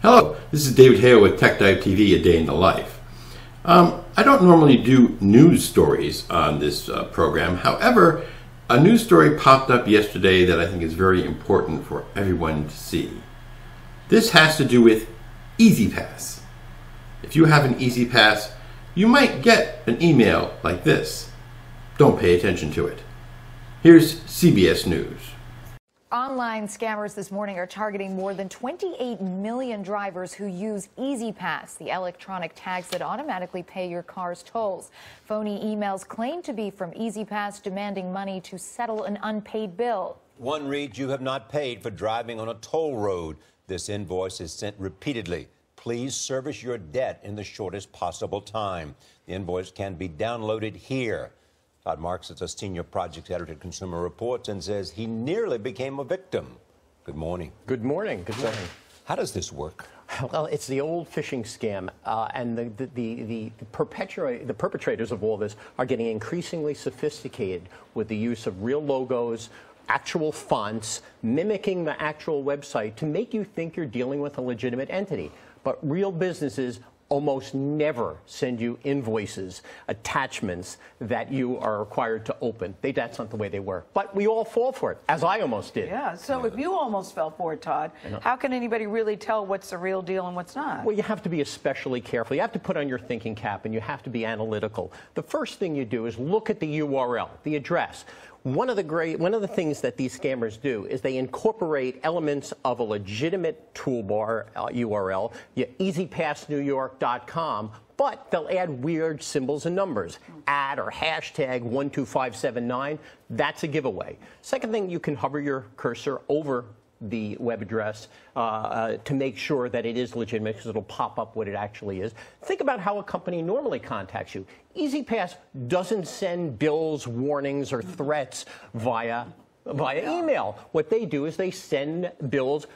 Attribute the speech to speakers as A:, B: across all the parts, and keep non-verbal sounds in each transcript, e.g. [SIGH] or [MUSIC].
A: Hello, this is David Hale with Tech Dive TV, A Day in the Life. Um, I don't normally do news stories on this uh, program. However, a news story popped up yesterday that I think is very important for everyone to see. This has to do with E-ZPass. If you have an E-ZPass, you might get an email like this. Don't pay attention to it. Here's CBS News.
B: Online scammers this morning are targeting more than 28 million drivers who use E-ZPass, the electronic tags that automatically pay your car's tolls. Phony emails claim to be from E-ZPass demanding money to settle an unpaid bill.
C: One reads, You have not paid for driving on a toll road. This invoice is sent repeatedly. Please service your debt in the shortest possible time. The invoice can be downloaded here. Todd Marks is a senior project editor at Consumer Reports and says he nearly became a victim. Good morning.
D: Good morning. Good morning.
C: How does this work?
D: Well, it's the old phishing scam, uh, and the the, the, the, the perpetrators of all this are getting increasingly sophisticated with the use of real logos, actual fonts, mimicking the actual website to make you think you're dealing with a legitimate entity. But real businesses almost never send you invoices, attachments that you are required to open. They, that's not the way they work. But we all fall for it, as I almost did.
E: Yeah, so if you almost fell for it, Todd, how can anybody really tell what's the real deal and what's not?
D: Well, you have to be especially careful. You have to put on your thinking cap and you have to be analytical. The first thing you do is look at the URL, the address. One of the great, one of the things that these scammers do is they incorporate elements of a legitimate toolbar uh, URL, easypassnewyork.com, but they'll add weird symbols and numbers. Add or hashtag 12579, that's a giveaway. Second thing, you can hover your cursor over the web address uh, uh, to make sure that it is legitimate because it'll pop up what it actually is. Think about how a company normally contacts you. E-ZPass doesn't send bills, warnings, or threats via, via email. What they do is they send bills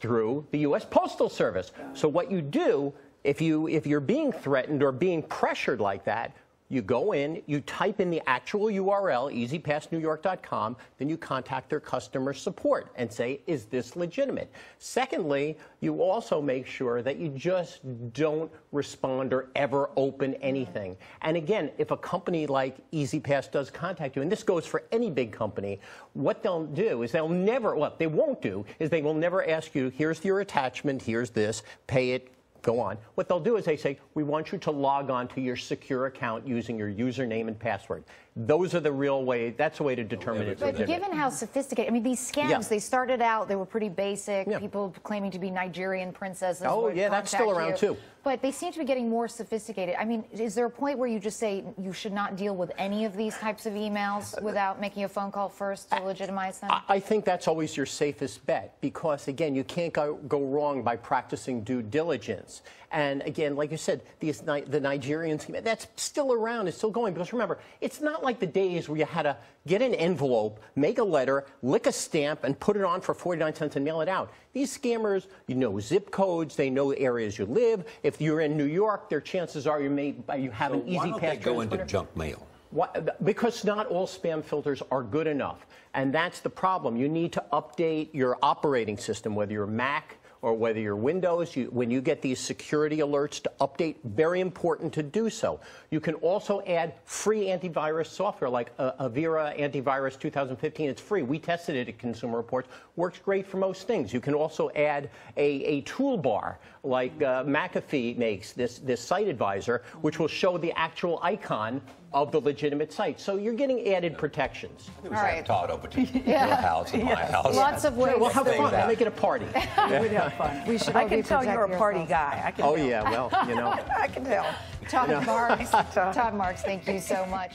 D: through the U.S. Postal Service. So what you do if you if you're being threatened or being pressured like that, you go in, you type in the actual URL, easypassnewyork.com, then you contact their customer support and say, is this legitimate? Secondly, you also make sure that you just don't respond or ever open anything. And again, if a company like E-ZPass does contact you, and this goes for any big company, what they'll do is they'll never, what they won't do is they will never ask you, here's your attachment, here's this, pay it, go on. What they'll do is they say, we want you to log on to your secure account using your username and password. Those are the real way, that's the way to determine it.
B: But given how sophisticated, I mean, these scams, yeah. they started out, they were pretty basic, yeah. people claiming to be Nigerian princesses.
D: Oh, yeah, that's still around
B: you.
D: too.
B: But they seem to be getting more sophisticated. I mean, is there a point where you just say you should not deal with any of these types of emails uh, without making a phone call first to legitimize them?
D: I think that's always your safest bet because, again, you can't go, go wrong by practicing due diligence. And again, like you said, these, the Nigerians, that's still around, it's still going. Because remember, it's not like the days where you had to get an envelope, make a letter, lick a stamp, and put it on for 49 cents and mail it out. These scammers, you know zip codes, they know areas you live. If you're in New York, their chances are you may uh, you have
C: so
D: an easy
C: why don't
D: pass.
C: They go into junk mail.
D: because not all spam filters are good enough. And that's the problem. You need to update your operating system, whether you're Mac, or whether you're Windows, you, when you get these security alerts to update, very important to do so. You can also add free antivirus software like uh, Avira Antivirus 2015. It's free. We tested it at Consumer Reports. Works great for most things. You can also add a, a toolbar like uh, McAfee makes, this, this site advisor, which will show the actual icon of the legitimate site. So you're getting added protections.
C: All right. Todd over to [LAUGHS] yeah. your house and my [LAUGHS] house.
B: Lots of ways.
D: Well, have fun. Make it a party. [LAUGHS]
E: We'd have fun. We should I can tell you're a party guy. I can
D: oh,
E: tell.
D: yeah. Well, you know. [LAUGHS]
E: I can tell.
B: Todd Marks. [LAUGHS] Todd Marks, thank you so much.